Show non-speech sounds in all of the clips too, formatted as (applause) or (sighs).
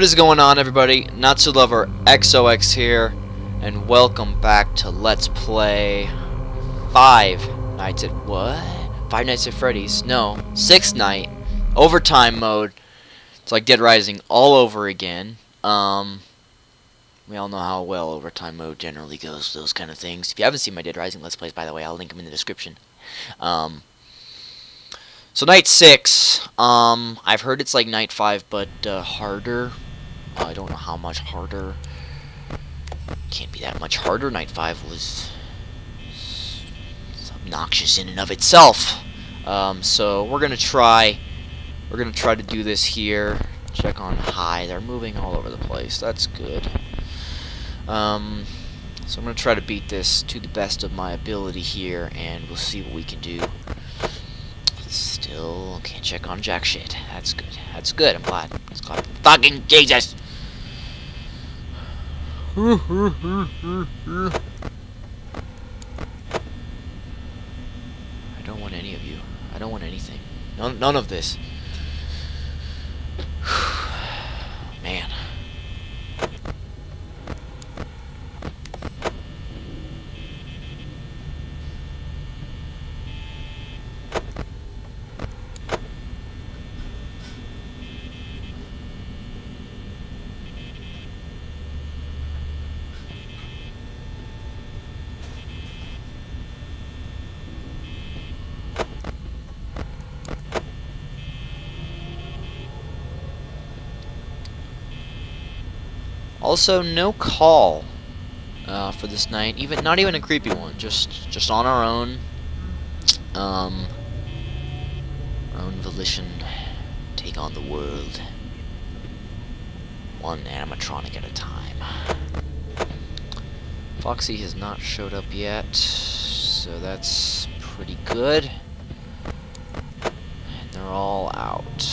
What is going on everybody? Natsu Lover XOX here and welcome back to Let's Play Five Nights at what? Five Nights at Freddy's? No, Sixth Night Overtime mode. It's like Dead Rising all over again. Um we all know how well overtime mode generally goes, those kind of things. If you haven't seen my Dead Rising Let's Plays, by the way, I'll link them in the description. Um, so night six, um, I've heard it's like night five, but uh, harder. I don't know how much harder. Can't be that much harder. Night five was obnoxious in and of itself. Um, so we're gonna try. We're gonna try to do this here. Check on high. They're moving all over the place. That's good. Um, so I'm gonna try to beat this to the best of my ability here, and we'll see what we can do. Still can't check on jack shit. That's good. That's good. I'm glad. It's glad. Fucking Jesus! I don't want any of you. I don't want anything. None, none of this. (sighs) Man. Also, no call uh, for this night. Even not even a creepy one. Just just on our own. Um, our own volition. Take on the world. One animatronic at a time. Foxy has not showed up yet, so that's pretty good. And they're all out.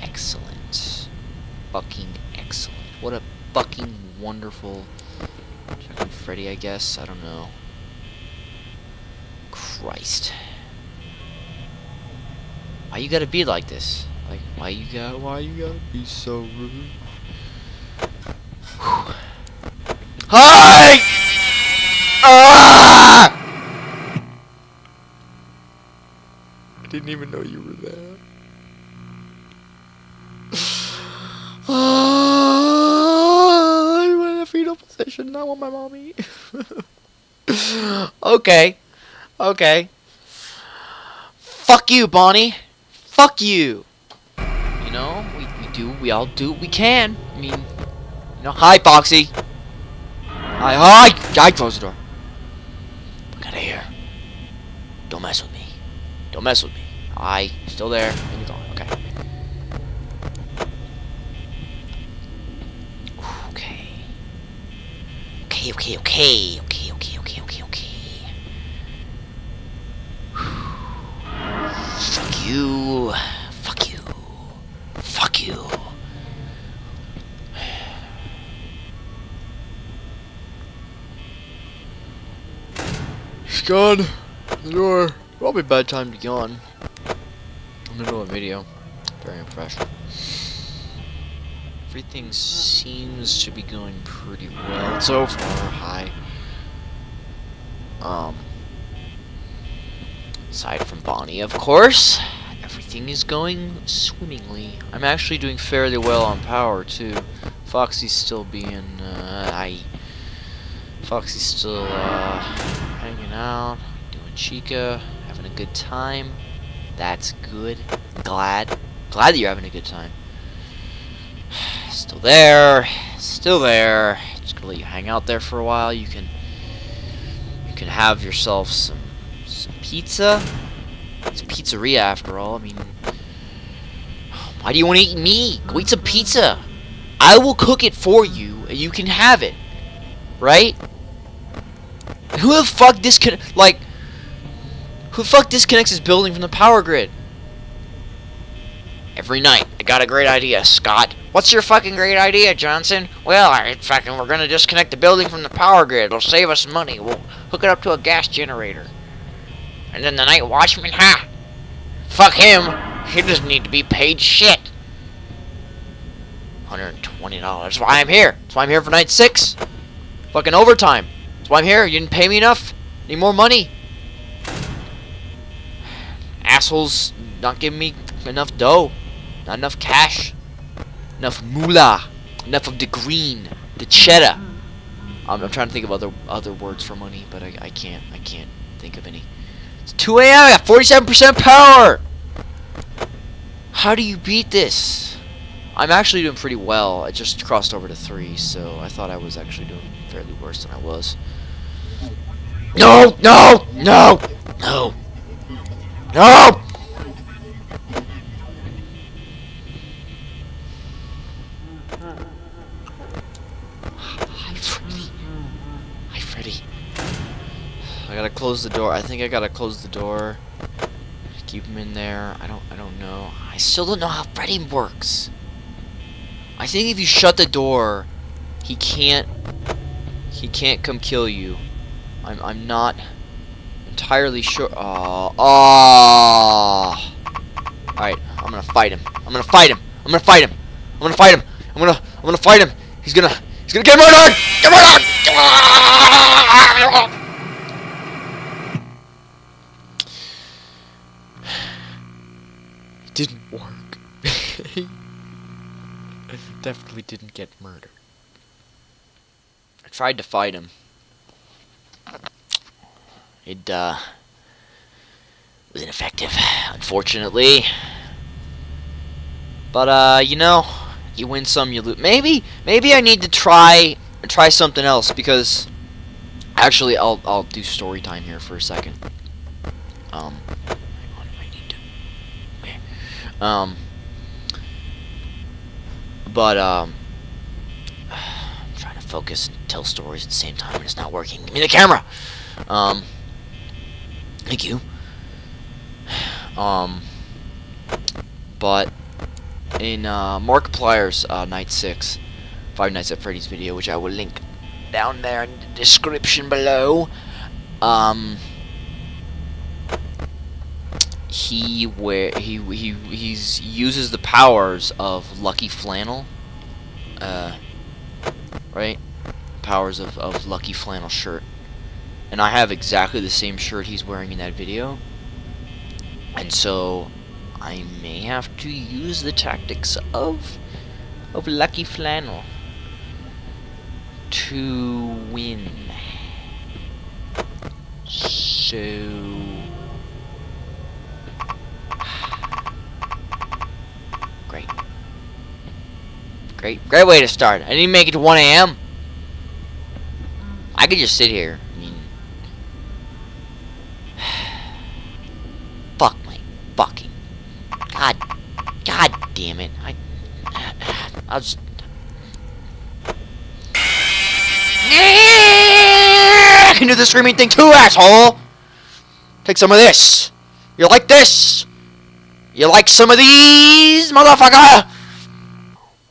Excellent. Fucking excellent. What a fucking wonderful. Check on Freddy, I guess. I don't know. Christ. Why you gotta be like this? Like, why you got? Why you gotta be so rude? Hi! Ah! I didn't even know you were there. Now on my mommy. (laughs) okay. Okay. Fuck you, Bonnie. Fuck you. You know, we, we do, we all do what we can. I mean, you know, hi, Foxy. Hi, hi! I close the door. Get out of here. Don't mess with me. Don't mess with me. I still there. In the door. Okay. Okay. Okay, okay, okay. Okay, okay, okay, okay, okay. Fuck you. Fuck you. Fuck you. He's gone. The door. Probably bad time to yawn. I'm gonna do a video. Very unprofessional. Everything seems to be going pretty well so far. Hi. Um. Aside from Bonnie, of course, everything is going swimmingly. I'm actually doing fairly well on power too. Foxy's still being, uh, I. Foxy's still, uh, hanging out, doing Chica, having a good time. That's good. Glad. Glad that you're having a good time. Still there. Still there. Just gonna let you hang out there for a while. You can you can have yourself some some pizza. It's a pizzeria after all. I mean why do you want to eat me? Go eat some pizza. I will cook it for you and you can have it. Right? Who the fuck disconnect like who the fuck disconnects his building from the power grid? Every night. I got a great idea, Scott. What's your fucking great idea, Johnson? Well, I fucking we're gonna disconnect the building from the power grid. It'll save us money. We'll hook it up to a gas generator. And then the night watchman, ha! Fuck him. He doesn't need to be paid shit. 120 $20. That's why I'm here. That's why I'm here for night six. Fucking overtime. That's why I'm here. You didn't pay me enough? Need more money? Assholes not giving me enough dough. Not enough cash. Enough moolah. Enough of the green. The cheddar. Mm. I'm, I'm trying to think of other other words for money, but I, I can't. I can't think of any. It's 2 a.m. I got 47% power! How do you beat this? I'm actually doing pretty well. I just crossed over to 3, so I thought I was actually doing fairly worse than I was. No! No! No! No! No! Close the door. I think I gotta close the door. Keep him in there. I don't. I don't know. I still don't know how Freddy works. I think if you shut the door, he can't. He can't come kill you. I'm. I'm not entirely sure. Oh. Oh. All right. I'm gonna fight him. I'm gonna fight him. I'm gonna fight him. I'm gonna fight him. I'm gonna. I'm gonna fight him. He's gonna. He's gonna get murdered. Get murdered. It didn't work. (laughs) Definitely didn't get murdered. I tried to fight him. It, uh, was ineffective, unfortunately. But, uh, you know, you win some, you lose. Maybe, maybe I need to try, try something else, because, actually, I'll, I'll do story time here for a second. Um, hang on, I need to, okay. Um, but, um, (sighs) I'm trying to focus and tell stories at the same time, and it's not working. Give me the camera! Um, thank you. (sighs) Um, but, in, uh, Markiplier's, uh, Night 6, Five Nights at Freddy's video, which I will link down there in the description below, um, he where he he he's uses the powers of Lucky Flannel, uh, right? Powers of of Lucky Flannel shirt, and I have exactly the same shirt he's wearing in that video, and so I may have to use the tactics of of Lucky Flannel to win. So. Great. Great, great way to start. I didn't make it to 1 a.m. I could just sit here. I mean, (sighs) fuck my fucking. God, God damn it. I, (sighs) I'll just. (laughs) I can do the screaming thing too, asshole. Take some of this. You like this? You like some of these, motherfucker?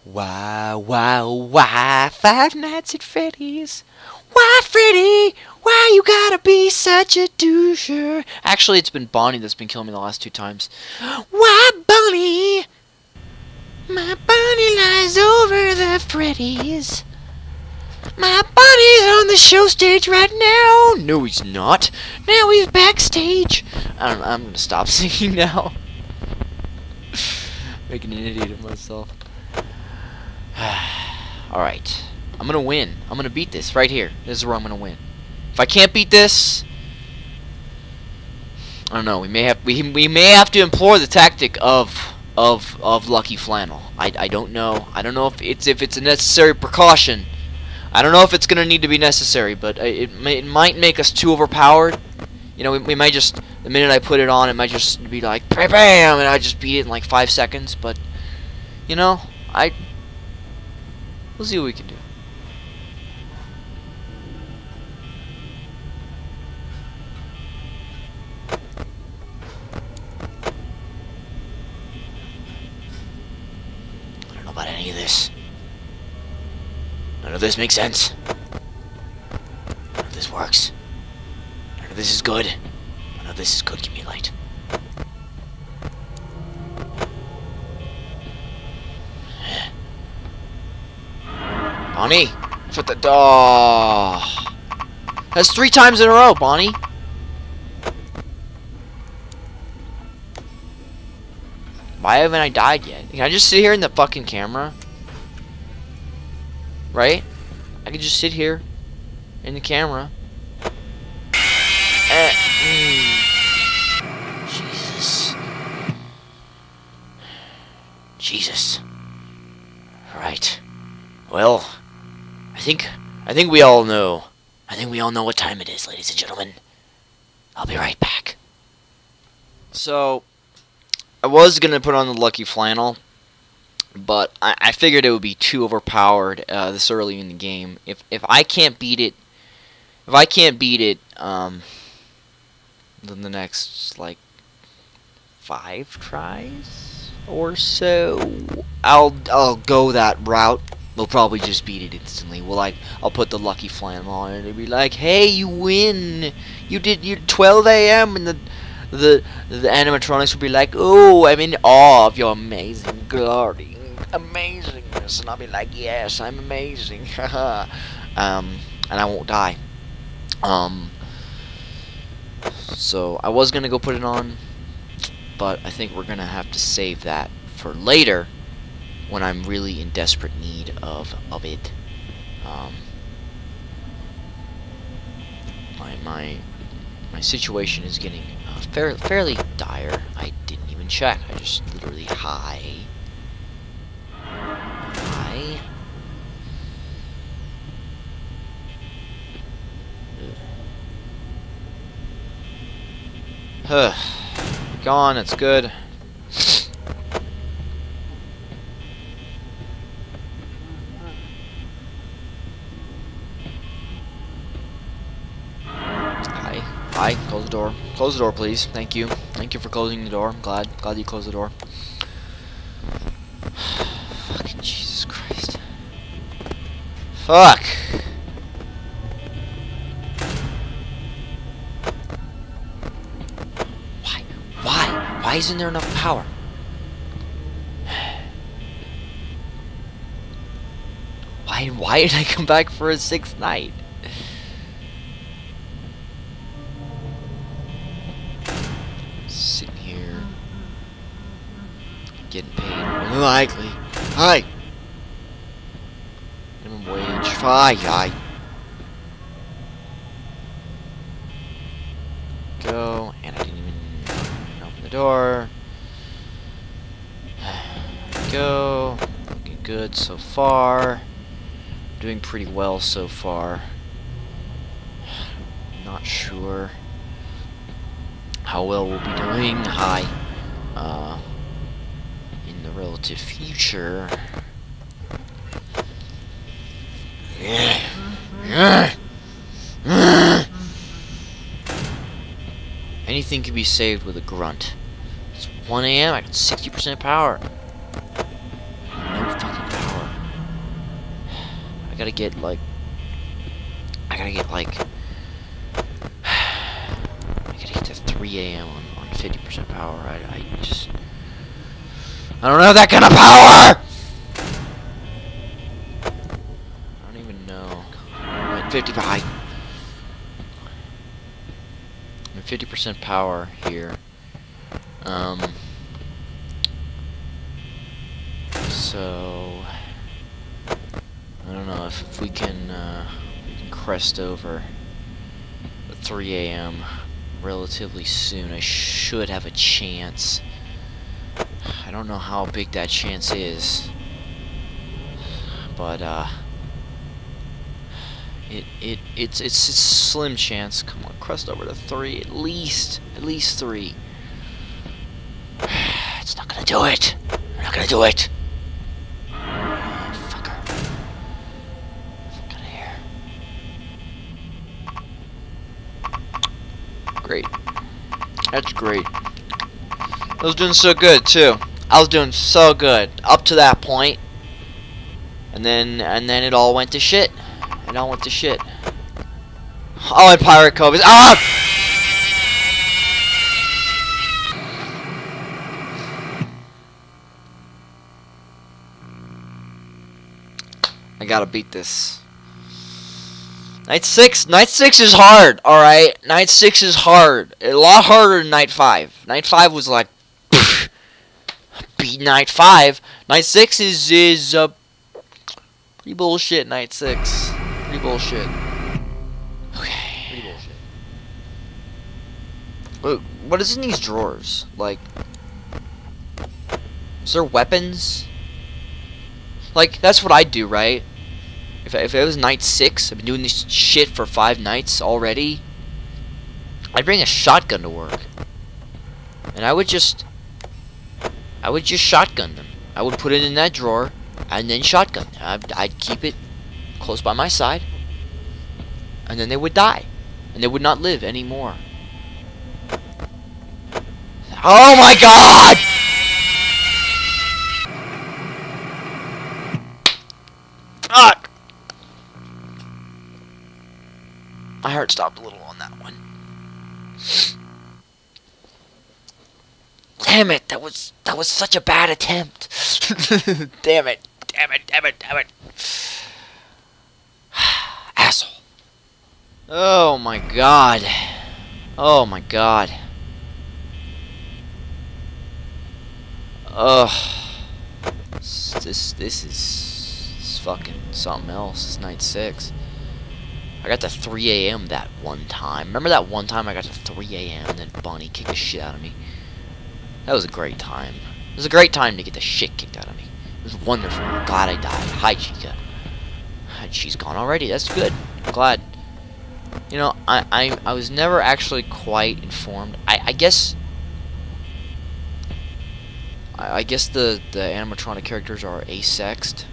Why, why, why, Five Nights at Freddy's? Why, Freddy? Why you gotta be such a doucher? Actually, it's been Bonnie that's been killing me the last two times. Why, Bonnie? My Bonnie lies over the Freddy's. My Bonnie's on the show stage right now. No, he's not. Now he's backstage. I don't, I'm gonna stop (laughs) singing now. Making an idiot of myself. (sighs) Alright. I'm gonna win. I'm gonna beat this right here. This is where I'm gonna win. If I can't beat this, I don't know. We may have we we may have to employ the tactic of of of Lucky Flannel. I I don't know. I don't know if it's if it's a necessary precaution. I don't know if it's gonna need to be necessary, but it may, it might make us too overpowered. You know, we, we might just the minute I put it on, it might just be like bam, bam and I just beat it in like five seconds. But you know, I we'll see what we can do. I don't know about any of this. None of this makes sense. None of this works. None of this is good. None of this is good. Give me light. Bonnie! For the dog. That's three times in a row, Bonnie. Why haven't I died yet? Can I just sit here in the fucking camera? Right? I could just sit here in the camera. Eh, mm. Jesus. Jesus. Right. Well, think I think we all know. I think we all know what time it is, ladies and gentlemen. I'll be right back. So, I was gonna put on the lucky flannel, but I, I figured it would be too overpowered uh, this early in the game. If if I can't beat it, if I can't beat it, um, then the next like five tries or so, I'll I'll go that route. We'll probably just beat it instantly. We'll like I'll put the lucky flannel on and it and be like, "Hey, you win! You did you 12 a.m. and the the the animatronics will be like, "Oh, I'm in awe of your amazing glory, amazingness," and I'll be like, "Yes, I'm amazing." (laughs) um, and I won't die. Um, so I was gonna go put it on, but I think we're gonna have to save that for later when I'm really in desperate need of of it. Um, my my my situation is getting uh, fair, fairly dire. I didn't even check. I just literally hi. Hi. Huh. Gone, that's good. Hi. Hi. Close the door. Close the door, please. Thank you. Thank you for closing the door. I'm glad. Glad you closed the door. (sighs) Fucking Jesus Christ. Fuck. Why? Why? Why isn't there enough power? (sighs) Why? Why did I come back for a sixth night? Likely. Hi. Minimum wage. Hi. Hi. Go, and I didn't even open the door. (sighs) Go. Looking good so far. Doing pretty well so far. (sighs) Not sure how well we'll be doing. Hi. Uh, relative future. Yeah. Yeah. Anything can be saved with a grunt. It's 1 a.m. I got 60% power. No fucking power. I gotta get like. I gotta get like. (sighs) I gotta get to 3 a.m. on, on 50% power. I, I just. I don't have that kind of power! I don't even know. I'm at 55. I'm at 50% power here. Um. So. I don't know if, if we can, uh, we can crest over the 3 a.m. relatively soon. I should have a chance. I don't know how big that chance is, but uh, it it it's it's a slim chance. Come on, crest over to three at least, at least three. (sighs) It's not gonna do it. Not gonna do it. Great. That's great. I was doing so good too. I was doing so good up to that point, and then and then it all went to shit. It all went to shit. Oh, and Pirate Cove is ah. I gotta beat this. Night 6, Night 6 is hard, alright? Night 6 is hard. A lot harder than Night 5. Night 5 was like, beat Night 5. Night 6 is, is, uh, pretty bullshit, Night 6. Pretty bullshit. Okay. Pretty bullshit. Look, what is in these drawers? Like, is there weapons? Like, that's what I'd do, right? If, if it was night six, I've been doing this shit for five nights already. I'd bring a shotgun to work. And I would just... I would just shotgun them. I would put it in that drawer, and then shotgun. I'd, I'd keep it close by my side. And then they would die. And they would not live anymore. Oh my god! Fuck! My heart stopped a little on that one. Damn it, that was that was such a bad attempt. (laughs) damn it. Damn it, damn it, damn it. (sighs) Asshole. Oh my god. Oh my god. Ugh. This this is, this is fucking something else. It's night six. I got to 3 a.m. that one time. Remember that one time I got to 3 a.m. and then Bonnie kicked the shit out of me? That was a great time. It was a great time to get the shit kicked out of me. It was wonderful. I'm glad I died. Hi, Chica. She's gone already. That's good. I'm glad. You know, I, I, I was never actually quite informed. I, I guess... I, I guess the, the animatronic characters are asexed.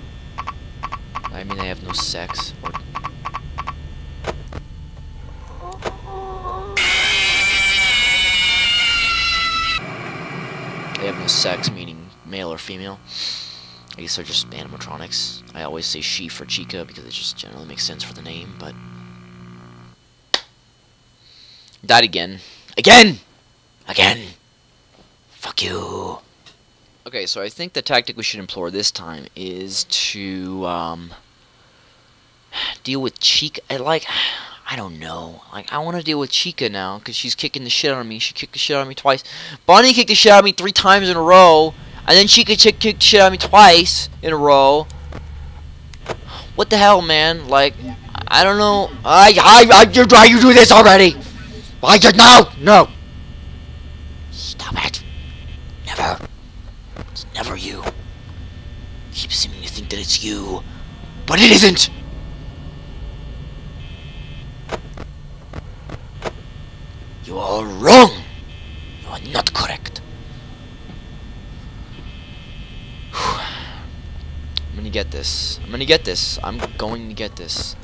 I mean, they have no sex. Or They have no sex, meaning male or female. I guess they're just animatronics. I always say she for Chica because it just generally makes sense for the name, but... Died again. Again! Again! Fuck you! Okay, so I think the tactic we should employ this time is to, um... Deal with Chica... I like... I don't know. Like, I want to deal with Chica now, because she's kicking the shit out of me. She kicked the shit out of me twice. Bonnie kicked the shit out of me three times in a row. And then Chica kicked the shit out of me twice in a row. What the hell, man? Like, I don't know. I, I, I, why you do this already? Why just, no, no. Stop it. Never. It's never you. Keep seeming to think that it's you. But it isn't. You are wrong. You are not correct. I'm gonna get this. I'm gonna get this. I'm going to get this.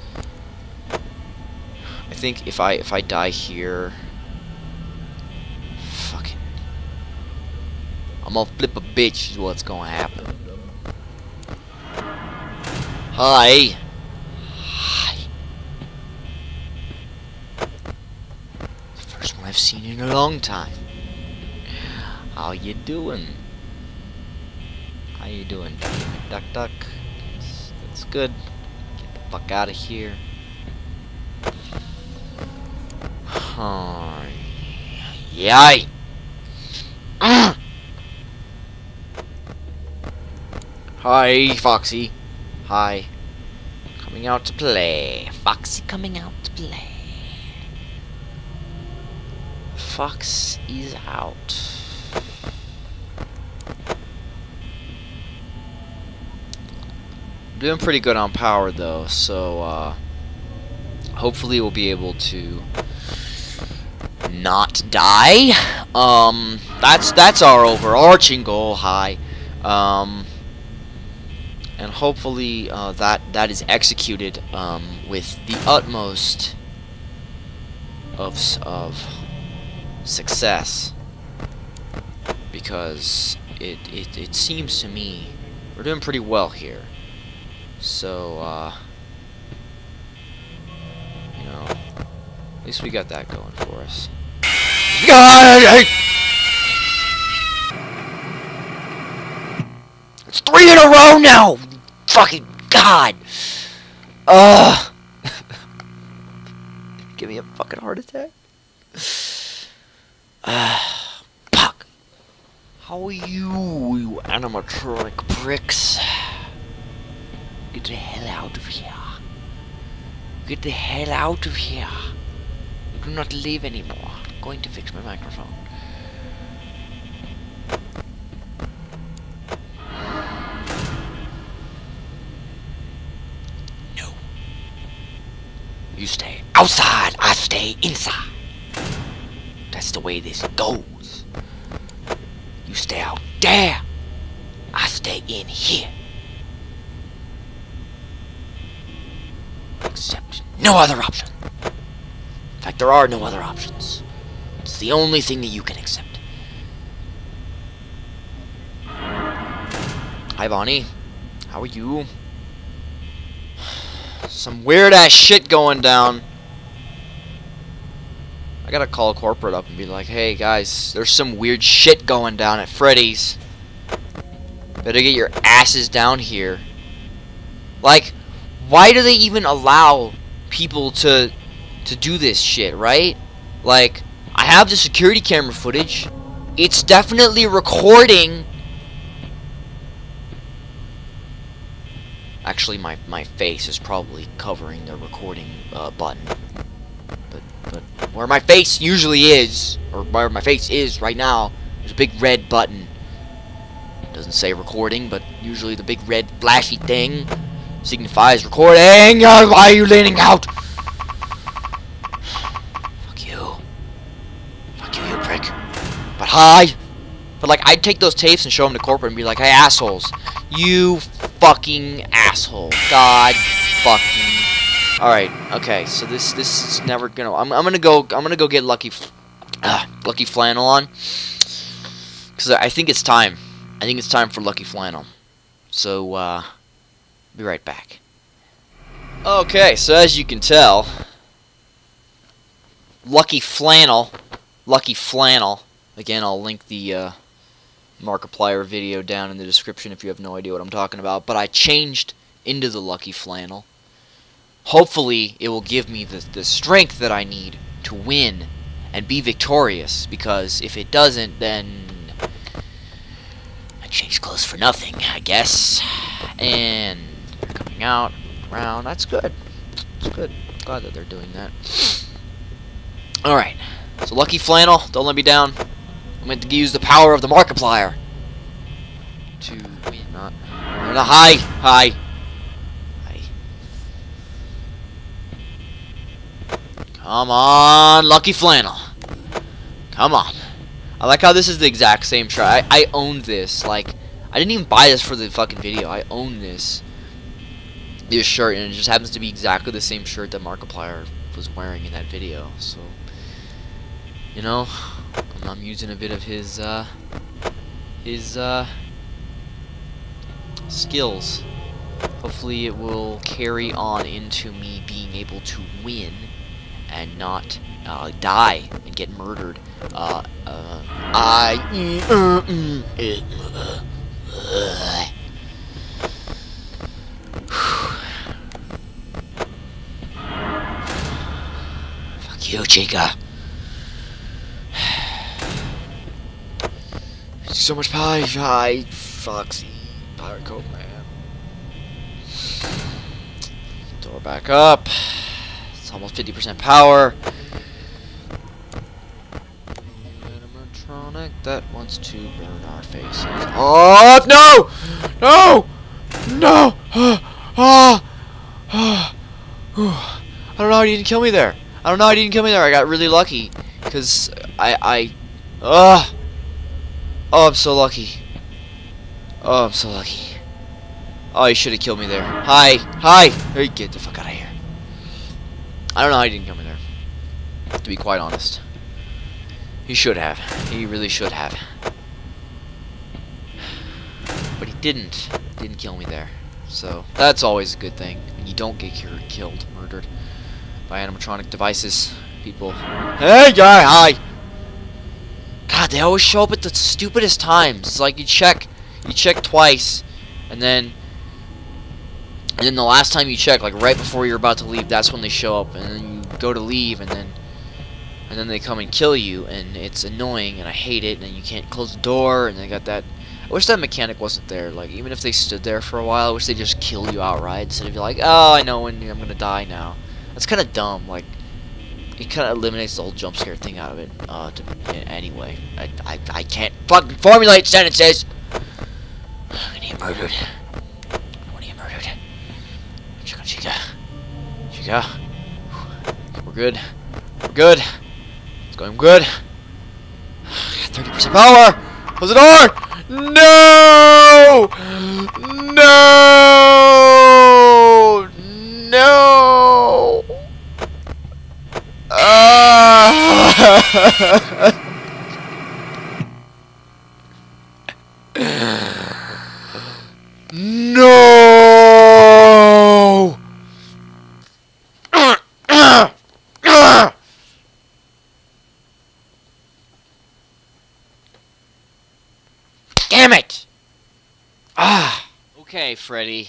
I think if I if I die here, fucking, I'm gonna flip a bitch. Is what's gonna happen. Hi. I've seen you in a long time. How you doing? How you doing, duck duck? That's, that's good. Get the fuck out of here. Oh, yay! (clears throat) Hi, Foxy. Hi. Coming out to play. Foxy coming out to play. Fox is out. Doing pretty good on power though, so uh, hopefully we'll be able to not die. Um, that's that's our overarching goal. High, um, and hopefully uh, that that is executed um, with the utmost of of success because it, it, it seems to me we're doing pretty well here. So, uh, you know, at least we got that going for us. It's three in a row now! Fucking God! Ugh! (laughs) Give me a fucking heart attack. Ah, fuck. How are you, you animatronic pricks? Get the hell out of here. Get the hell out of here. Do not leave anymore. I'm going to fix my microphone. No. You stay outside, I stay inside. That's the way this goes. You stay out there, I stay in here. Except no other option. In fact, there are no other options. It's the only thing that you can accept. Hi, Bonnie. How are you? Some weird ass shit going down. I gotta call corporate up and be like, hey guys, there's some weird shit going down at Freddy's. Better get your asses down here. Like, why do they even allow people to to do this shit, right? Like, I have the security camera footage. It's definitely recording. Actually, my, my face is probably covering the recording uh, button. But, where my face usually is, or where my face is right now, there's a big red button. Doesn't say recording, but usually the big red flashy thing signifies recording. Uh, why are you leaning out? Fuck you. Fuck you, you prick. But hi. But like, I'd take those tapes and show them to corporate and be like, hey, assholes. You fucking asshole. God fucking. Alright, okay, so this this is never gonna. I'm, I'm gonna go. I'm gonna go get Lucky, uh, Lucky Flannel on, because I think it's time. I think it's time for Lucky Flannel. So, uh, be right back. Okay, so as you can tell, Lucky Flannel, Lucky Flannel. Again, I'll link the uh, Markiplier video down in the description if you have no idea what I'm talking about. But I changed into the Lucky Flannel. Hopefully, it will give me the, the strength that I need to win and be victorious. Because if it doesn't, then I changed clothes for nothing, I guess. And coming out, around. That's good. It's good. Glad that they're doing that. Alright. So Lucky Flannel, don't let me down. I'm going to use the power of the Markiplier. To win. Not. No, hi! Hi! Hi. Come on, Lucky Flannel. Come on. I like how this is the exact same shirt. I, I this. Like, I didn't even buy this for the fucking video. I own this this shirt, and it just happens to be exactly the same shirt that Markiplier was wearing in that video. So, you know, I'm using a bit of his, uh, his, uh, skills. Hopefully it will carry on into me being able to win and not uh, die and get murdered. Uh, uh, I, mm, (sighs) Fuck you, Chica. (sighs) So much pie, pie, Foxy, Pirate Cove Man. Door back up. Almost 50% power. Animatronic that wants to burn our faces. Oh no! No! No! (sighs) (sighs) Ah! Ah! I don't know how you didn't kill me there. I don't know how you didn't kill me there. I got really lucky. Because I, I, ugh. Oh, I'm so lucky. Oh, I'm so lucky. Oh, you should have killed me there. Hi. Hi. Hey, get the fuck out of here. I don't know how he didn't come in there. To be quite honest. He should have. He really should have. But he didn't. Didn't kill me there. So, that's always a good thing. You don't get killed, murdered by animatronic devices. People. Hey, guy, hi! God, they always show up at the stupidest times. It's like you check, you check twice, and then And then the last time you check, like right before you're about to leave, that's when they show up. And then you go to leave, and then and then they come and kill you, and it's annoying, and I hate it. And you can't close the door, and they got that. I wish that mechanic wasn't there. Like even if they stood there for a while, I wish they just kill you outright instead of be like, oh, I know when I'm gonna die now. That's kind of dumb. Like it kind of eliminates the whole jump scare thing out of it. Uh, to, anyway, I, I I can't fucking formulate sentences. (sighs) I'm gonna get murdered. I want to get murdered. Chica, chica, chica. We're good. We're good. It's going good. (sighs) 30% power! Close the door! No! No! No! Ah! (laughs) no! Damn it! Ah. Freddy.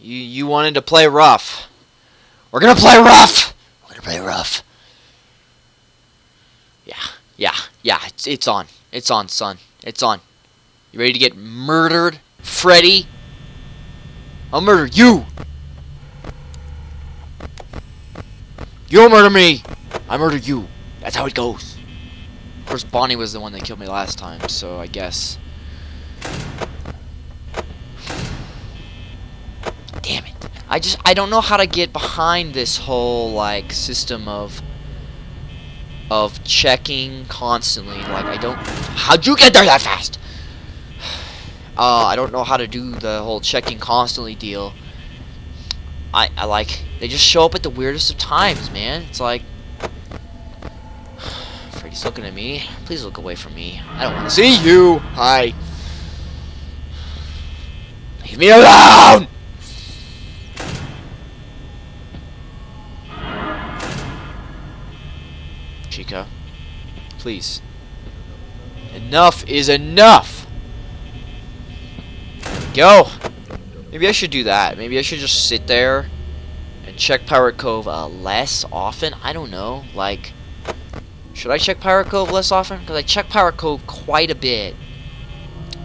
You you wanted to play rough. We're gonna play rough. We're gonna play rough. Yeah, yeah, yeah. It's it's on. It's on, son. It's on. You ready to get murdered, Freddy? I'll murder you. You'll murder me. I murder you. That's how it goes. Of course, Bonnie was the one that killed me last time, so I guess. Damn it. I just, I don't know how to get behind this whole, like, system of, of checking constantly. Like, I don't, how'd you get there that fast? (sighs) Uh, I don't know how to do the whole checking constantly deal. I, I like, they just show up at the weirdest of times, man. It's like, (sighs) Freddy's looking at me. Please look away from me. I don't want to see you. Hi. (sighs) Leave me alone! Chica, please. Enough is enough! Go. Maybe I should do that. Maybe I should just sit there and check Pirate Cove uh, less often. I don't know. Like, should I check Pirate Cove less often? Because I check Pirate Cove quite a bit.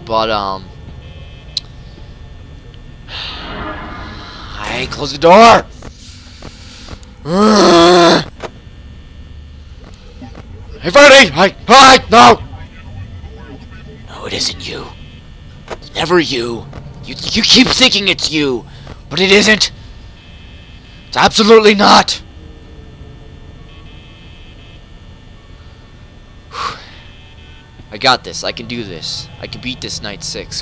But, um... (sighs) Hey, close the door! (sighs) (sighs) Hey, Freddy! Hi! Hi! No! No, it isn't you. It's never you. You, you keep thinking it's you, but it isn't. It's absolutely not. I got this. I can do this. I can beat this night six.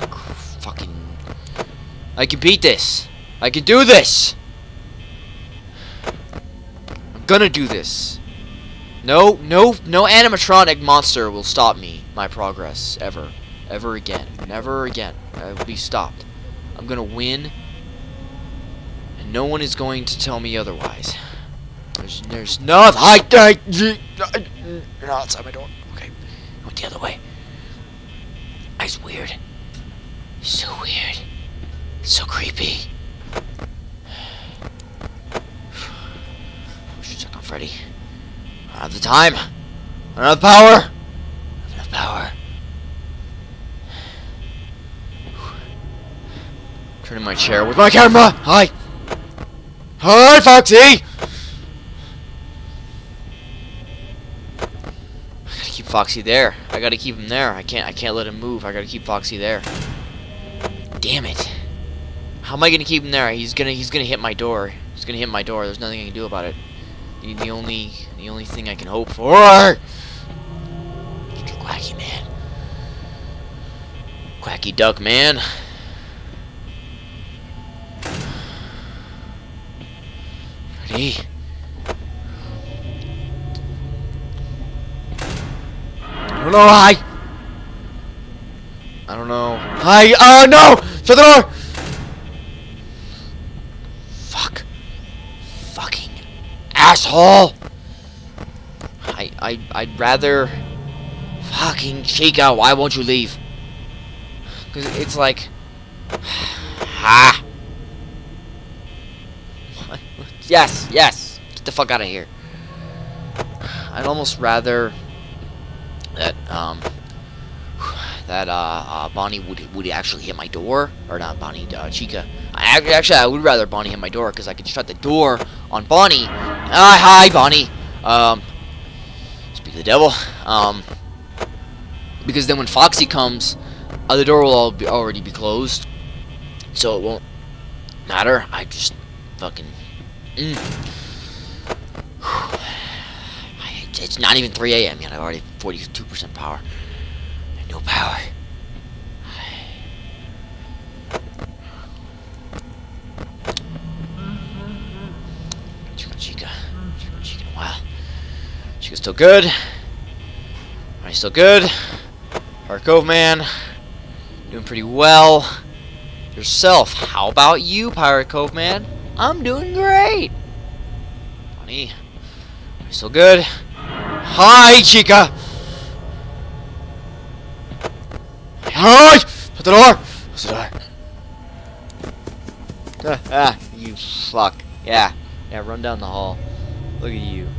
Fucking. I can beat this. I can do this. I'm gonna do this. No, no, no animatronic monster will stop me, my progress, ever. Ever again. Never again. I will be stopped. I'm gonna win, and no one is going to tell me otherwise. There's, there's no, I, I, I, you're not outside my door. Okay, I went the other way. It's weird. So weird. So creepy. (sighs) We Should check on Freddy. I have the time. I don't have power. I have enough power. Turning my chair with my camera. Hi. Hi, Foxy. I gotta keep Foxy there. I gotta keep him there. I can't. I can't let him move. I gotta keep Foxy there. Damn it. How am I gonna keep him there? He's gonna. He's gonna hit my door. He's gonna hit my door. There's nothing I can do about it. The only. The only thing I can hope for. Quacky man. Quacky duck man. Ready? I don't know. Hi. I don't know. Hi. Oh no! Shut the door. Fuck. Fucking asshole. I I'd rather. Fucking Chica, why won't you leave? Cause it's like. (sighs) Ha. (laughs) Yes, yes. Get the fuck out of here. I'd almost rather that um (sighs) that uh, uh, Bonnie would would actually hit my door, or not Bonnie, uh, Chica. I, actually, I would rather Bonnie hit my door because I could shut the door on Bonnie. Ah, hi, Bonnie. Um, the devil. Um, because then when Foxy comes, uh, the door will all be, already be closed, so it won't matter. I just fucking. Mm. (sighs) It's not even 3 a.m. yet. I've already 42% power. No power. Chica, Chica. Chica, Chica in a while. Chica's still good. Are you still good? Pirate Cove man. Doing pretty well. Yourself. How about you, Pirate Cove man? I'm doing great. Funny. Are you still good? Hi, Chica! Hi! Shut the door! Shut the door. (laughs) Ah, you fuck. Yeah. Yeah, run down the hall. Look at you.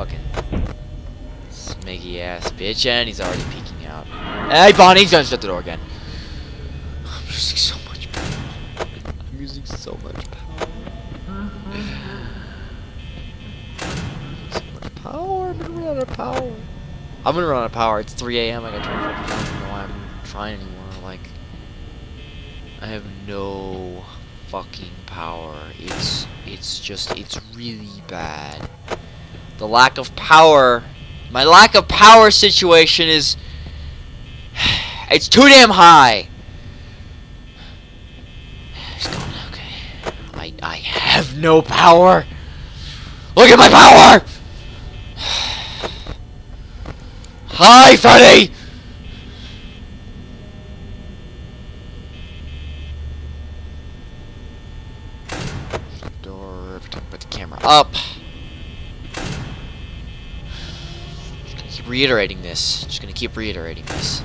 Fucking smiggy ass bitch, and he's already peeking out. Hey, Bonnie, he's gonna shut the door again. (sighs) I'm using so much power. I'm using so much power. (sighs) so much power. I'm gonna run out of power. I'm gonna run out of power. It's 3 a.m. I got 24 pounds. I don't know why I'm trying anymore. Like, I have no fucking power. It's it's just it's really bad. The lack of power, my lack of power situation is (sighs) it's too damn high. Okay. I I have no power. Look at my power. (sighs) Hi, Freddy. up. Just gonna keep reiterating this. Just gonna keep reiterating this.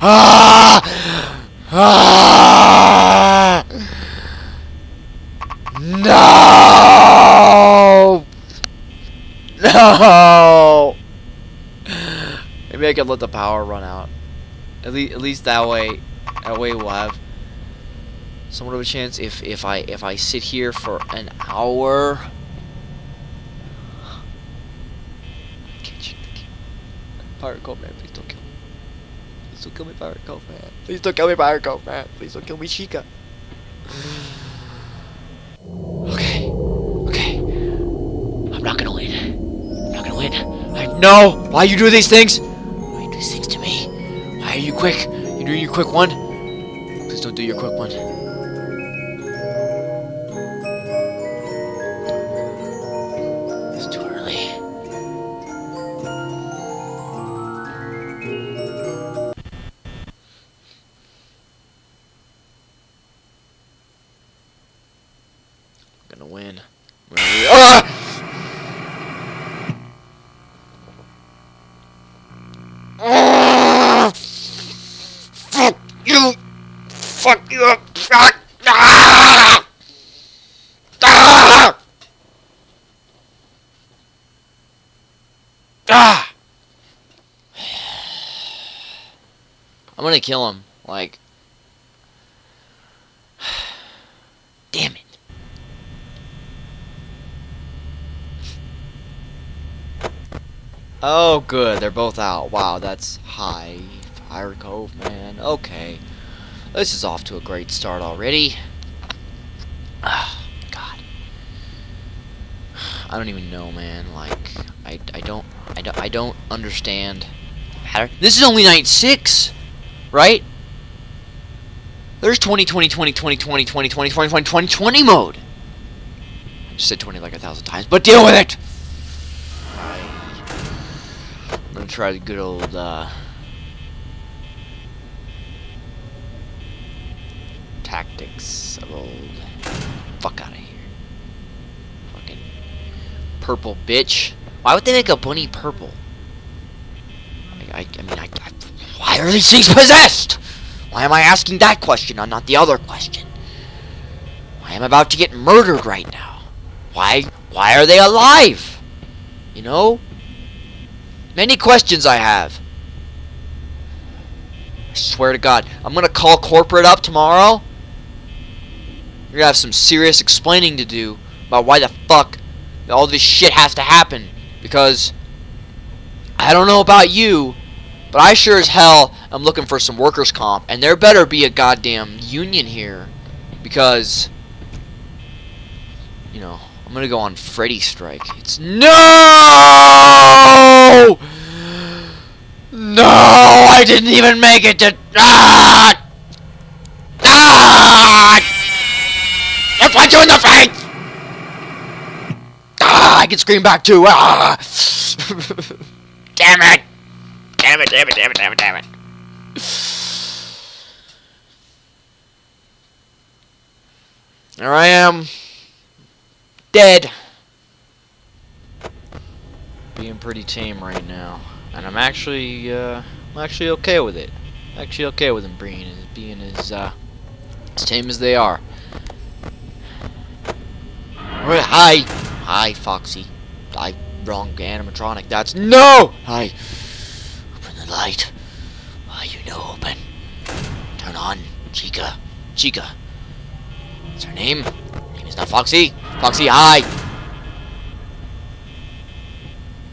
Ah! Ah! No! (laughs) No! Maybe I could let the power run out. At least, at least that way, that way we'll have somewhat of a chance if if I if I sit here for an hour. Pirate Cove man, please don't kill me. Please don't kill me, Pirate Cove man. Please don't kill me, Pirate Cove man. Please don't kill me, Chica. (sighs) Okay. Okay. I'm not gonna win. I'm not gonna win. I know why you do these things. Why you do these things to me? Why are you quick? You're doing your quick one. Please don't do your quick one. Kill him. Like, (sighs) damn it. Oh, good. They're both out. Wow, that's high. Pirate Cove, man. Okay. This is off to a great start already. Oh, God. I don't even know, man. Like, I, I don't, I don't, I don't understand. This is only night six, right? There's 20, 20, 20, 20, 20, 20, 20, 20, 20, 20, 20 mode. I just said 20 like a thousand times, but deal with it! I'm gonna try the good old, uh... tactics of old. Fuck out of here. Fucking purple bitch. Why would they make a bunny purple? I, I, I mean, I, I, why are these things possessed? Why am I asking that question and not the other question? I am about to get murdered right now. Why why are they alive? You know? Many questions I have. I swear to God, I'm gonna call corporate up tomorrow. You're gonna have some serious explaining to do about why the fuck all this shit has to happen. Because I don't know about you, but I sure as hell am looking for some workers' comp, and there better be a goddamn union here. Because, you know, I'm gonna go on Freddy strike. It's no! No! I didn't even make it to. Ah! Ah! I punch you in the face! Ah! I can scream back too. Ah! (laughs) damn it! Damn it! Damn it! Damn it! Damn it! Damn it! There I am dead. Being pretty tame right now, and I'm actually, uh, I'm actually okay with it. Actually okay with them being, being as, uh, as tame as they are. Hi, hi, Foxy. I wrong animatronic. That's no. Hi. Light. Why you know open? Turn on, Chica. Chica. What's her name? Her name is not Foxy. Foxy, hi!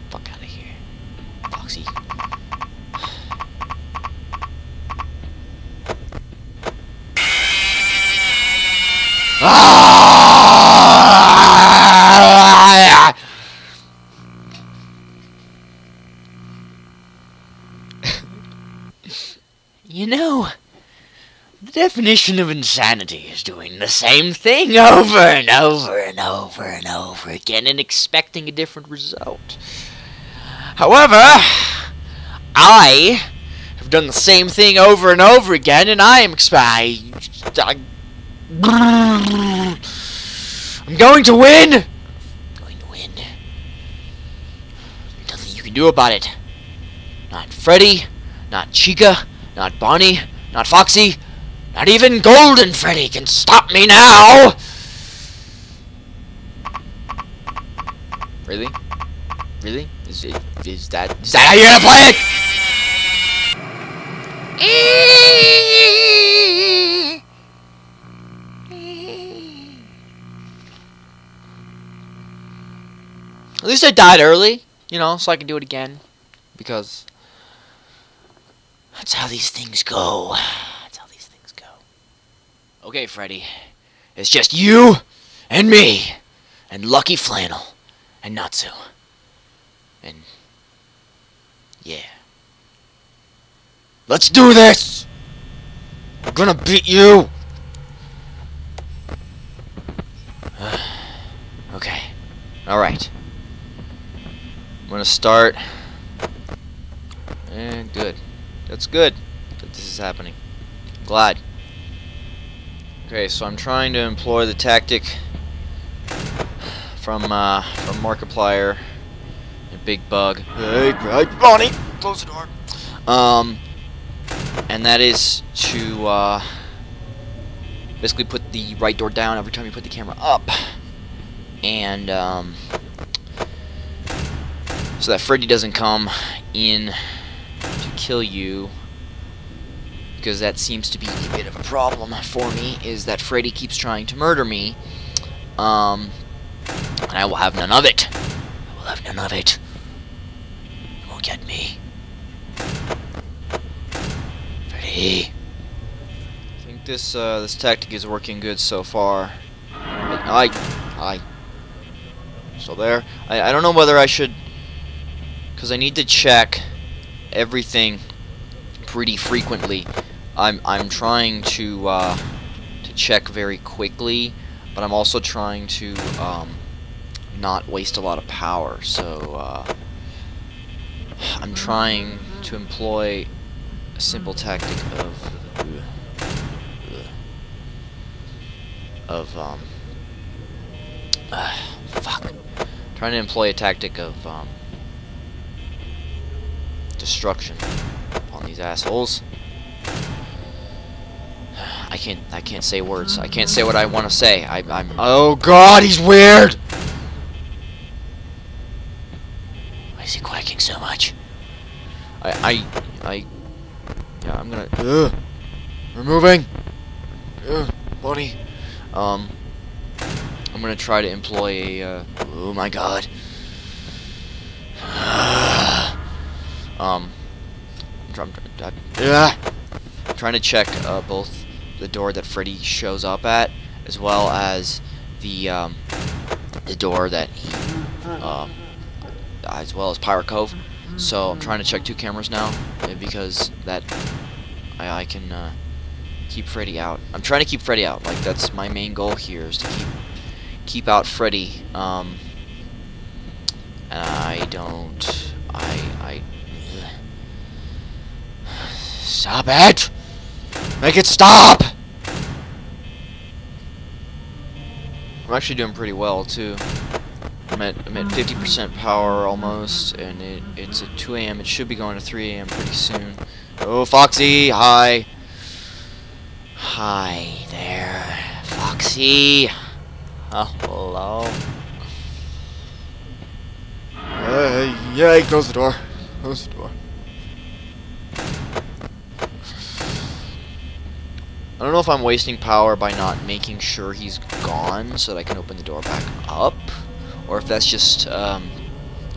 Fuck out of here. Foxy. (sighs) Ah! you know, the definition of insanity is doing the same thing (laughs) over and over and over and over again and expecting a different result. However, I have done the same thing over and over again and I am I, I'm going to win! I'm going to win. There's nothing you can do about it. Not Freddy, not Chica, not Bonnie, not Foxy, not even Golden Freddy can stop me now! Really? Really? Is it, is that is that how you're gonna play it? At least I died early, you know, so I can do it again. Because that's how these things go. That's how these things go. Okay, Freddy. It's just you and me and Lucky Flannel and Natsu. And yeah. Let's do this! I'm gonna beat you! (sighs) okay. Alright. I'm gonna start. And good. That's good that this is happening. Glad. Okay, so I'm trying to employ the tactic from uh, from Markiplier and Big Bug. Hey, hey, Bonnie, close the door. Um, and that is to uh, basically put the right door down every time you put the camera up, and um, so that Freddy doesn't come in to kill you because that seems to be a bit of a problem for me is that Freddy keeps trying to murder me. Um and I will have none of it. I will have none of it. You won't get me. Freddy. I think this uh, this tactic is working good so far. I I still there? I, I don't know whether I should because I need to check everything pretty frequently. I'm I'm trying to uh, to check very quickly, but I'm also trying to um, not waste a lot of power. So uh, I'm trying to employ a simple tactic of of um uh, (sighs) fuck trying to employ a tactic of um destruction on these assholes. Can't. I can't say words. I can't say what I want to say. I, I'm. Oh God, he's weird. Why is he quacking so much? I. I. I. Yeah, I'm gonna. Ugh. We're moving. Ugh, buddy. Um. I'm gonna try to employ a. Uh, oh my God. (sighs) um. I'm, I'm, I'm, trying to check uh, both the door that Freddy shows up at, as well as the um, the door that he, uh, as well as Pirate Cove. So I'm trying to check two cameras now because that I, I can uh, keep Freddy out. I'm trying to keep Freddy out. Like that's my main goal here is to keep keep out Freddy. Um, and I don't. I I. (sighs) Stop it! Make it stop! I'm actually doing pretty well too. I'm at I'm at 50% power almost, and it it's at 2 a.m. It should be going to 3 a.m. pretty soon. Oh, Foxy, hi. Hi there, Foxy. Oh, hello. Uh, yeah, close the door. Close the door. I don't know if I'm wasting power by not making sure he's gone so that I can open the door back up, or if that's just um,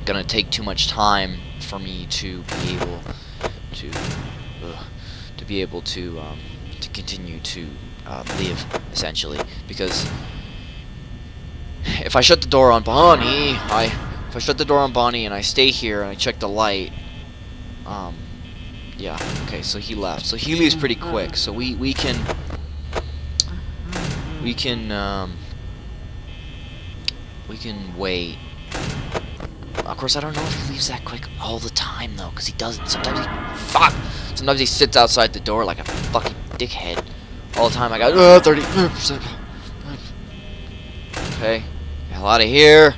gonna take too much time for me to be able to to be able to um, to continue to uh, live essentially. Because if I shut the door on Bonnie, I if I shut the door on Bonnie and I stay here and I check the light, um, yeah, okay, so he left. So he leaves pretty quick. So we, we can... We can, um... We can wait. Of course, I don't know if he leaves that quick all the time, though, because he doesn't. Sometimes he... Fuck! Sometimes he sits outside the door like a fucking dickhead. All the time, I got... Uh, 30%. Okay. Get the hell out of here.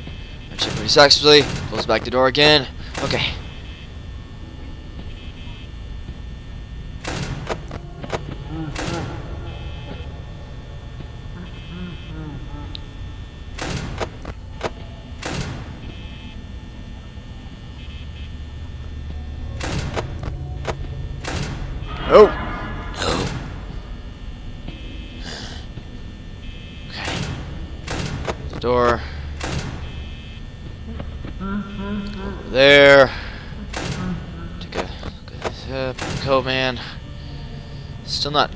Actually, pretty successfully. Close back the door again. Okay.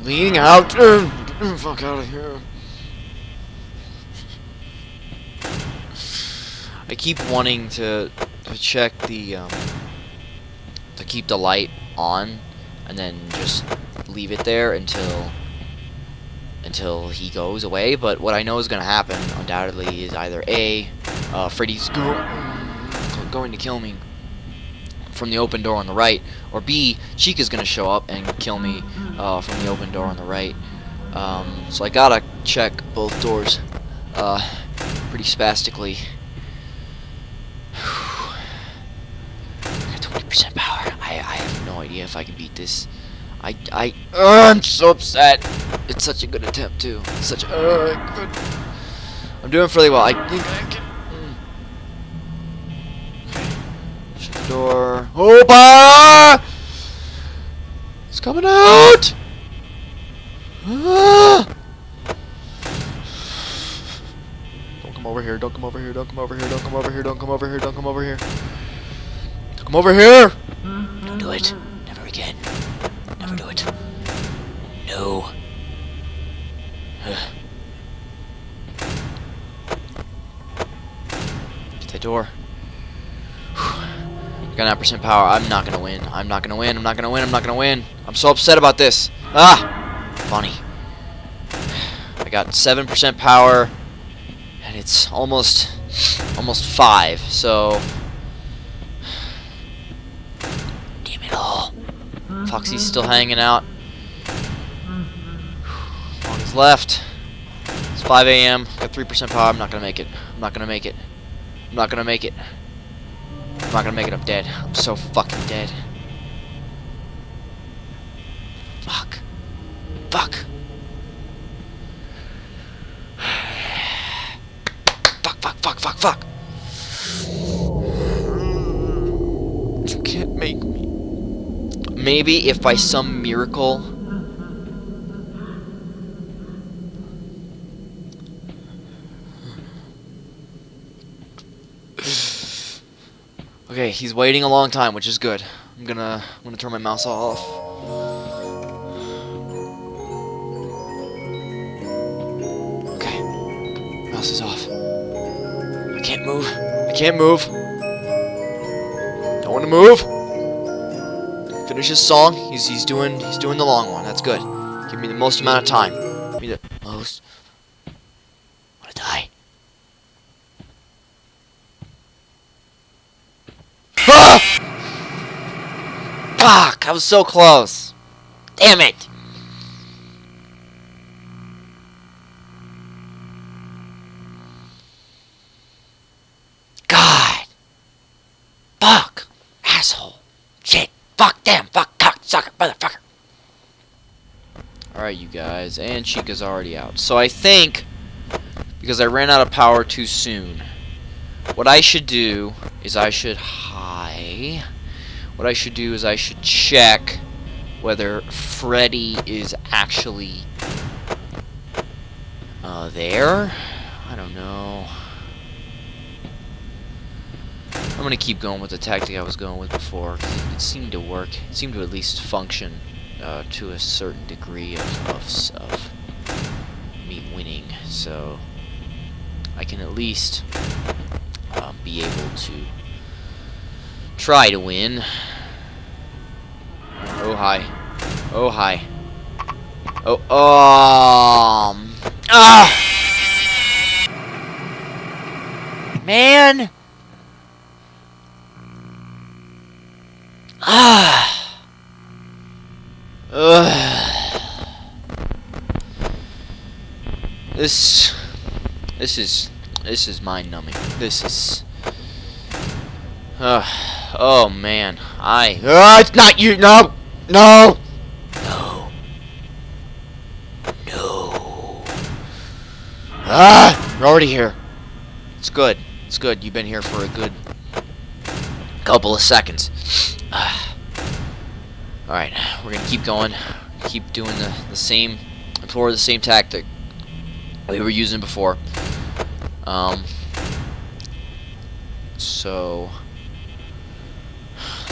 Leaning out. Uh, fuck out of here. I keep wanting to, to check the, um, to keep the light on and then just leave it there until until he goes away. But what I know is going to happen, undoubtedly, is either A, uh, Freddy's go going to kill me from the open door on the right, or B, Chica's going to show up and kill me uh, from the open door on the right. Um, so I gotta check both doors uh, pretty spastically. (sighs) 20% power. I, I have no idea if I can beat this. I, I, uh, I'm so upset. It's such a good attempt too. It's such a, uh, good. I'm doing fairly well. I think I can. Mm. Shut the door. Coming out. Ah! Don't come over here. Don't come over here. Don't come over here. Don't come over here. Don't come over here. Don't come over here. Don't Come over here! Don't do it. Never again. Never do it. No. Get that door. Got 9% power. I'm not gonna win. I'm not gonna win. I'm not gonna win. I'm not gonna win. I'm so upset about this. Ah! Funny. I got 7% power. And it's almost almost 5. So Damn it all. Foxy's still hanging out. On his left. It's 5 a.m. Got 3% power. I'm not gonna make it. I'm not gonna make it. I'm not gonna make it. I'm not gonna make it. I'm dead. I'm so fucking dead. Fuck. Fuck. Fuck, fuck, fuck, fuck, fuck. You can't make me. Maybe if by some miracle Okay, he's waiting a long time, which is good. I'm gonna I'm gonna turn my mouse off. Okay. Mouse is off. I can't move. I can't move. Don't wanna move. Finish his song. He's he's doing he's doing the long one. That's good. Give me the most amount of time. Give me the most. Wanna die? Ah! Fuck! I was so close. Damn it! God! Fuck! Asshole! Shit! Fuck them! Fuck cock sucker motherfucker! Alright you guys, and Chica's already out. So I think because I ran out of power too soon. What I should do is I should hi. What I should do is I should check whether Freddy is actually uh, there. I don't know. I'm gonna keep going with the tactic I was going with before. It seemed to work. It seemed to at least function uh, to a certain degree of, of, of me winning. So I can at least um, be able to try to win. Oh hi. Oh hi. Oh um ah man ah Ugh. This this is this is mind numbing. This is uh, (sighs) oh man, I Ah, it's not you. No, no. no no Ah, you're already here. It's good. It's good. You've been here for a good couple of seconds. (sighs) Alright, we're gonna keep going. Keep doing the, the same, employ the same tactic we were using before. Um, so,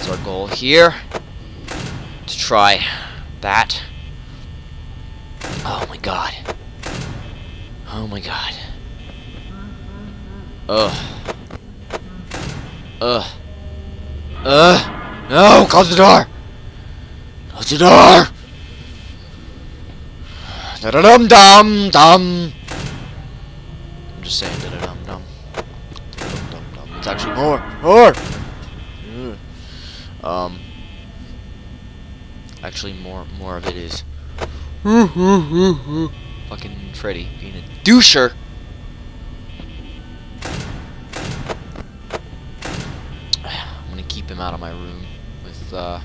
that's our goal here. To try that. Oh my god. Oh my god. Ugh. Ugh. Ugh. No! Close the door! Close the door! Da da dum dum dum. I'm just saying da da dum dum. Dum dum dum. It's actually More, more. Um. Actually, more more of it is fucking Freddy being a doucher. I'm gonna keep him out of my room with uh,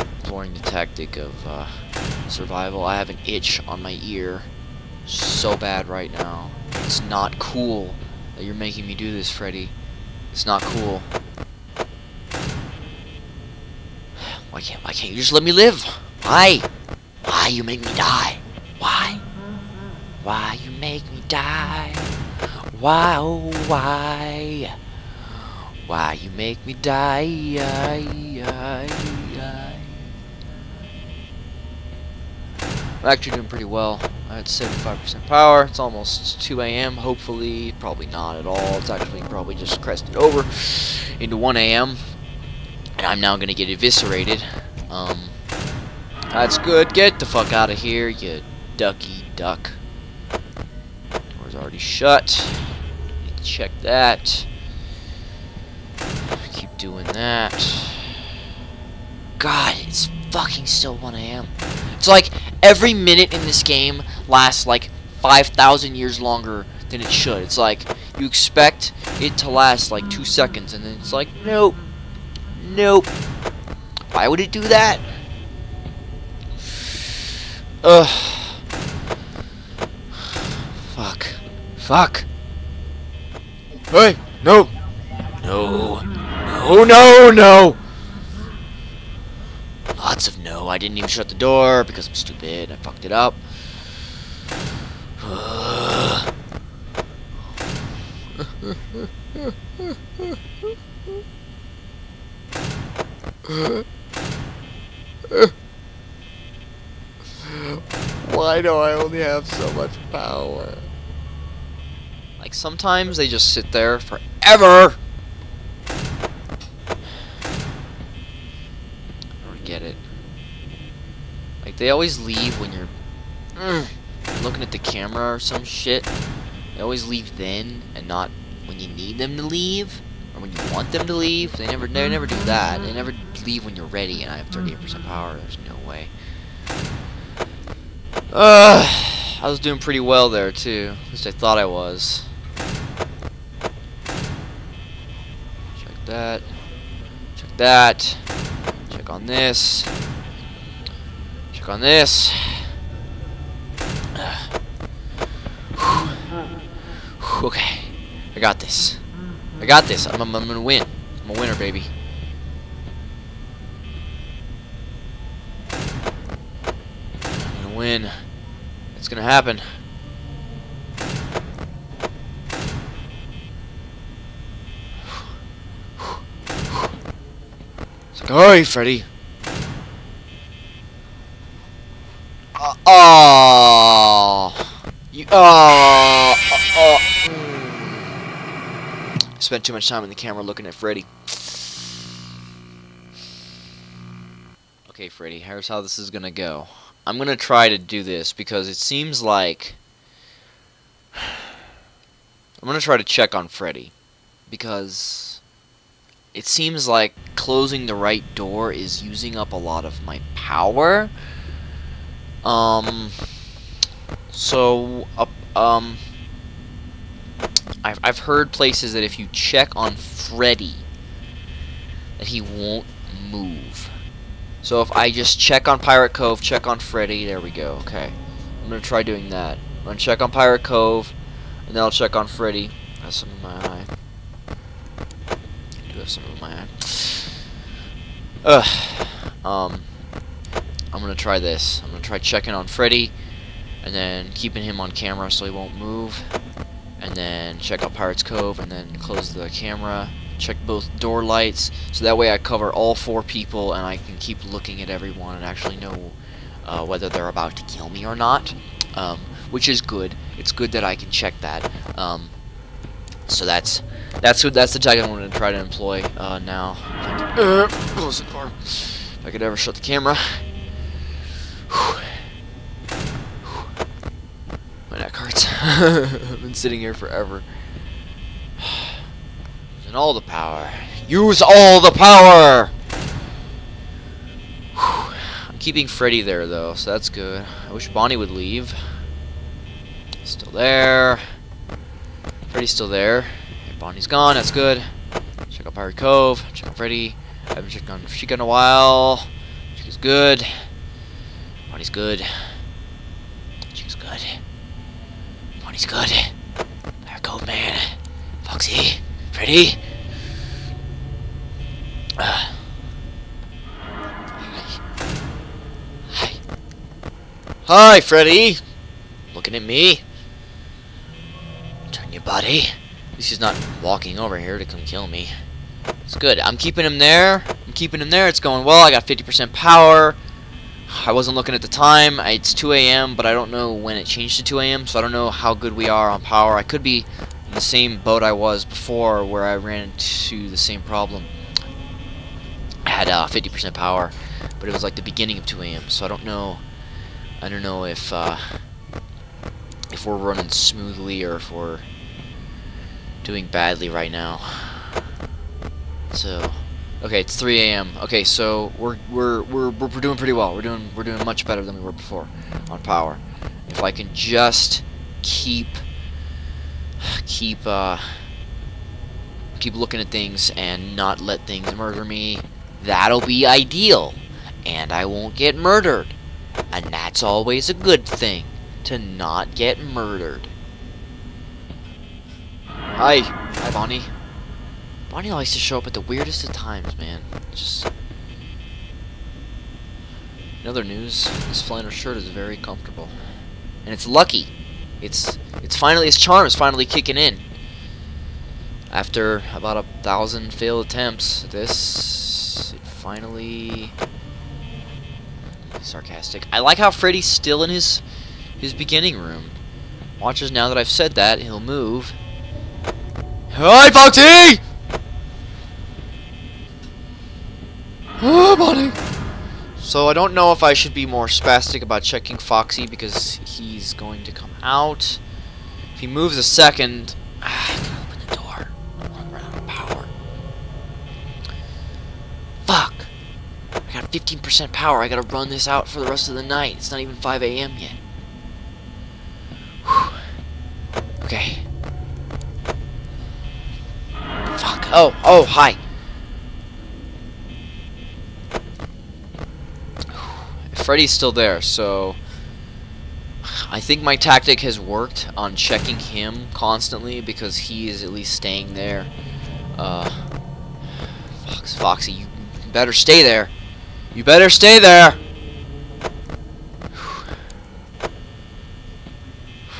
employing the tactic of uh, survival. I have an itch on my ear so bad right now. It's not cool that you're making me do this, Freddy. It's not cool. Why can't why can't you just let me live? Why? Why you make me die? Why? Why you make me die? Why oh why? Why you make me die? I'm actually doing pretty well. I had 75% power. It's almost 2 a.m. Hopefully, probably not at all. It's actually probably just crested over into 1 a.m. And I'm now gonna get eviscerated. Um, that's good. Get the fuck out of here, you ducky duck. Door's already shut. Check that. Keep doing that. God, it's fucking still 1 a.m. It's like every minute in this game lasts like 5,000 years longer than it should. It's like you expect it to last like two seconds, and then it's like, nope. Nope. Why would it do that? Ugh. Fuck. Fuck. Hey, no. No. No, no, no! Lots of no. I didn't even shut the door because I'm stupid. I fucked it up. (laughs) (laughs) Why do I only have so much power? Like sometimes they just sit there forever. I don't get it. Like they always leave when you're mm, (clears throat) looking at the camera or some shit. They always leave then and not when you need them to leave or when you want them to leave. They never they never do that. They never leave when you're ready and I have 38% power. There's no way. Uh, I was doing pretty well there too. At least I thought I was. Check that. Check that. Check on this. Check on this. Okay. I got this. I got this. I'm, I'm, I'm gonna win. I'm a winner, baby. I'm gonna win. It's gonna happen. Alright, Freddy. Uh, oh, you. Oh, oh, oh. I spent too much time in the camera looking at Freddy. Okay, Freddy, here's how this is gonna go. I'm gonna try to do this because it seems like I'm gonna try to check on Freddy because it seems like closing the right door is using up a lot of my power. Um, so uh, um, I've I've heard places that if you check on Freddy, that he won't move. So if I just check on Pirate Cove, check on Freddy, there we go, okay. I'm gonna try doing that. I'm gonna check on Pirate Cove, and then I'll check on Freddy. Have some in my eye. I Do have some in my eye. Ugh. Um, I'm gonna try this. I'm gonna try checking on Freddy, and then keeping him on camera so he won't move. And then check out Pirate's Cove, and then close the camera check both door lights so that way I cover all four people and I can keep looking at everyone and actually know uh, whether they're about to kill me or not um, which is good. It's good that I can check that um, so that's that's what that's the tactic I'm going to try to employ uh, now. Uh, close the door. If I could ever shut the camera. My neck hurts. (laughs) I've been sitting here forever and all the power. Use all the power! Whew. I'm keeping Freddy there, though, so that's good. I wish Bonnie would leave. Still there. Freddy's still there. Okay, Bonnie's gone, that's good. Check out Pirate Cove. Check out Freddy. I haven't checked on Chica in a while. Chica's good. Bonnie's good. Chica's good. Bonnie's good. Pirate Cove, man. Foxy. Freddy? Uh. Hi. Hi, Freddy. Looking at me. Turn your body. At least he's not walking over here to come kill me. It's good. I'm keeping him there. I'm keeping him there. It's going well. I got 50% power. I wasn't looking at the time. It's 2 a.m., but I don't know when it changed to 2 a.m., so I don't know how good we are on power. I could be the same boat I was before where I ran into the same problem. I had 50% uh, power, but it was like the beginning of 2 a.m. So I don't know. I don't know if uh, if we're running smoothly or if we're doing badly right now. So, okay, it's 3 a.m. Okay, so we're we're we're we're doing pretty well. We're doing we're doing much better than we were before on power. If I can just keep keep uh, keep looking at things and not let things murder me, that'll be ideal. And I won't get murdered. And that's always a good thing, to not get murdered. Hi. Hi, Bonnie. Bonnie likes to show up at the weirdest of times, man. Just. In other news, this flannel shirt is very comfortable, and it's lucky. It's it's finally his charm is finally kicking in. After about a thousand failed attempts, this it finally sarcastic. I like how Freddy's still in his his beginning room. Watches now that I've said that, he'll move. Hi, Foxy! Oh, buddy. So I don't know if I should be more spastic about checking Foxy because he's going to come out. If he moves a second, (sighs) ah, open the door. I don't want to run out of power. Fuck. I got 15% power. I gotta run this out for the rest of the night. It's not even 5 a.m. yet. Whew. Okay. Fuck. Oh, oh, hi. Freddy's still there, so I think my tactic has worked on checking him constantly because he is at least staying there. Uh, Fox, Foxy, you better stay there. You better stay there.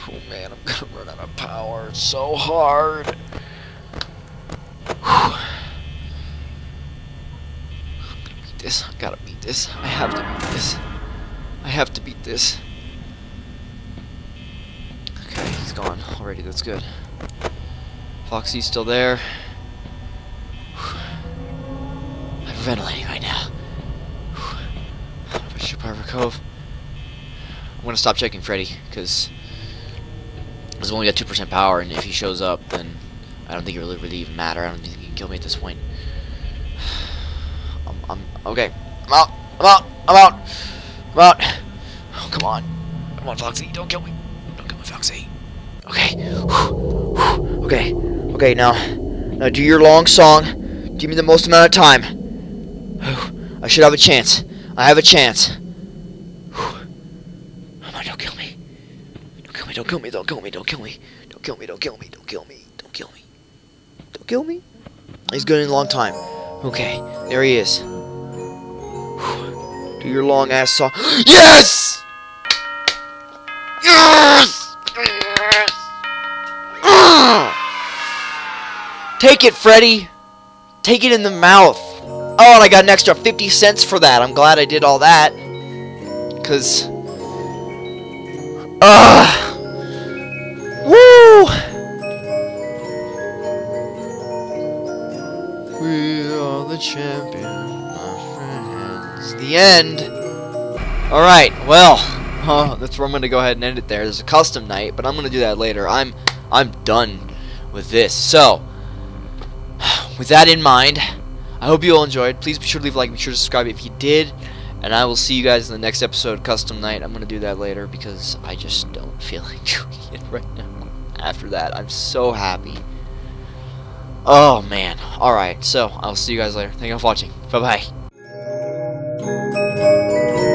Oh man, I'm gonna run out of power. It's so hard. I'm gonna beat this. I gotta beat this. I have to beat this. I have to beat this. Okay, he's gone already. That's good. Foxy's still there. I'm ventilating right now. Pirate Cove. I'm gonna stop checking Freddy because he's only got two percent power, and if he shows up, then I don't think it really really even matter. I don't think he can kill me at this point. (sighs) I'm, I'm okay. I'm out. I'm out. I'm out. I'm out. Oh, come on. Come on, Foxy. Don't kill me. Don't kill me, Foxy. Okay. Okay. Okay. Now, now do your long song. Give me the most amount of time. I should have a chance. I have a chance. Come on, Don't kill me, don't kill me, don't kill me. Don't kill me, don't kill me, don't kill me, don't kill me. Don't kill me. He's good in a long time. Okay, there he is. Do your long ass song. Yes! Yes! Yes! Take it, Freddy. Take it in the mouth. Oh, and I got an extra 50 cents for that. I'm glad I did all that. Because... Ugh! Woo! We are the champion, my The end. Alright, well, (laughs) uh, that's where I'm going to go ahead and end it there. There's a custom night, but I'm going to do that later. I'm, I'm done with this. So, (sighs) with that in mind, I hope you all enjoyed. Please be sure to leave a like, be sure to subscribe if you did. And I will see you guys in the next episode, Custom Night. I'm going to do that later because I just don't feel (laughs) like doing it right now after that. I'm so happy. Oh, man. Alright, so I'll see you guys later. Thank you for watching. Bye-bye. Música